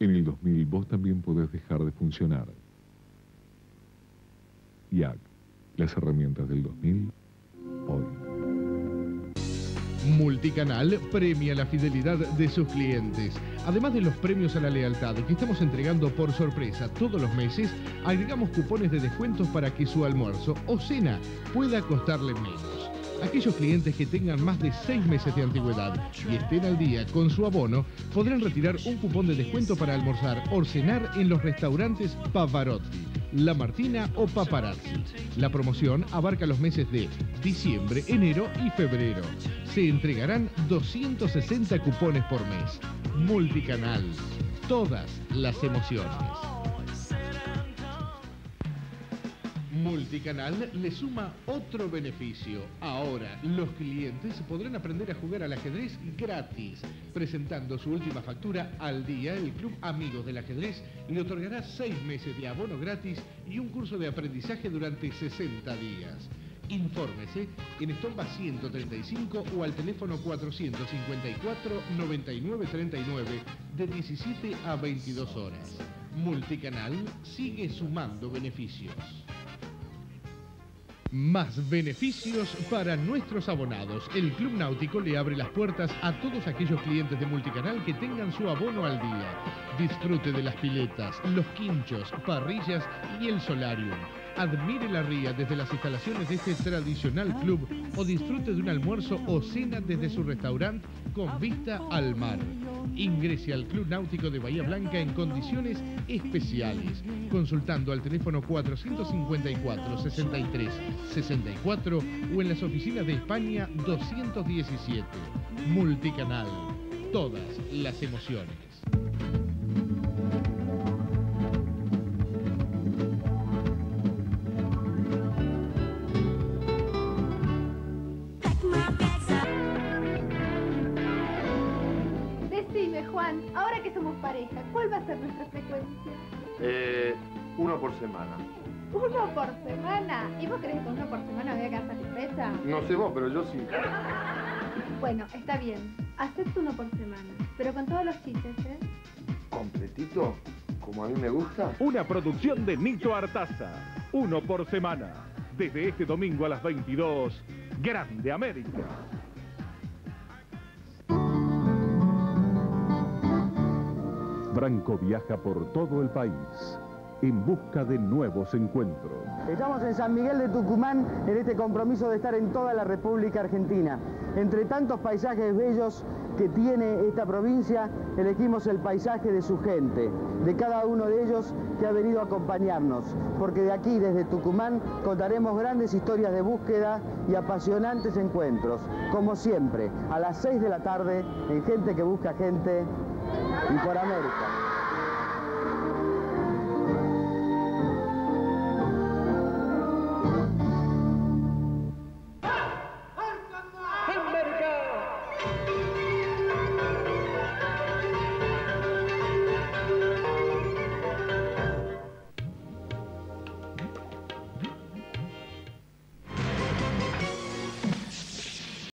En el 2000 vos también podés dejar de funcionar. IAC, las herramientas del 2000, hoy. Multicanal premia la fidelidad de sus clientes. Además de los premios a la lealtad que estamos entregando por sorpresa todos los meses, agregamos cupones de descuentos para que su almuerzo o cena pueda costarle menos. Aquellos clientes que tengan más de seis meses de antigüedad y estén al día con su abono podrán retirar un cupón de descuento para almorzar o cenar en los restaurantes Pavarotti, La Martina o Paparazzi. La promoción abarca los meses de diciembre, enero y febrero. Se entregarán 260 cupones por mes. Multicanal. Todas las emociones. Multicanal le suma otro beneficio. Ahora, los clientes podrán aprender a jugar al ajedrez gratis. Presentando su última factura al día, el Club Amigos del Ajedrez le otorgará seis meses de abono gratis y un curso de aprendizaje durante 60 días. Infórmese en Estomba 135 o al teléfono 454-9939 de 17 a 22 horas. Multicanal sigue sumando beneficios. Más beneficios para nuestros abonados. El Club Náutico le abre las puertas a todos aquellos clientes de Multicanal que tengan su abono al día. Disfrute de las piletas, los quinchos, parrillas y el solarium. Admire la ría desde las instalaciones de este tradicional club o disfrute de un almuerzo o cena desde su restaurante con vista al mar. Ingrese al Club Náutico de Bahía Blanca en condiciones especiales, consultando al teléfono 454 63 64 o en las oficinas de España 217. Multicanal. Todas las emociones. Pareja, ¿cuál va a ser nuestra frecuencia? Eh, uno por semana. ¿Uno por semana? ¿Y vos crees que uno por semana voy a quedar satisfecha? No sé vos, pero yo sí. Bueno, está bien. Acepto uno por semana, pero con todos los chistes, ¿eh? ¿Completito? ¿Como a mí me gusta? Una producción de Nito Artaza. Uno por semana. Desde este domingo a las 22. Grande América. Branco viaja por todo el país en busca de nuevos encuentros. Estamos en San Miguel de Tucumán en este compromiso de estar en toda la República Argentina. Entre tantos paisajes bellos que tiene esta provincia, elegimos el paisaje de su gente, de cada uno de ellos que ha venido a acompañarnos, porque de aquí, desde Tucumán, contaremos grandes historias de búsqueda y apasionantes encuentros, como siempre, a las 6 de la tarde, en Gente que Busca Gente y por América.